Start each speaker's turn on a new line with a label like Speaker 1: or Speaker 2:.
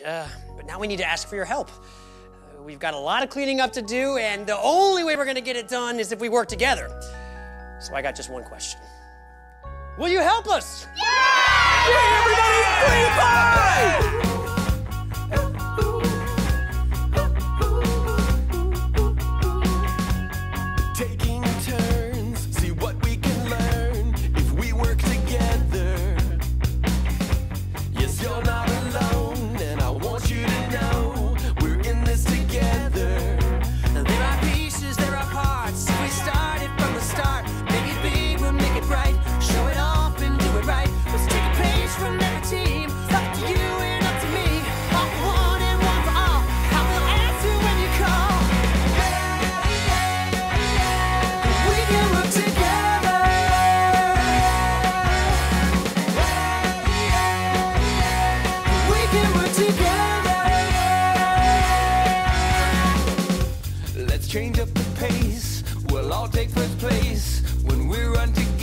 Speaker 1: much. Uh, but now we need to ask for your help. Uh, we've got a lot of cleaning up to do, and the only way we're going to get it done is if we work together. So I got just one question. Will you help us? Yeah!
Speaker 2: Everybody, free pie! pace will all take first place when we run together.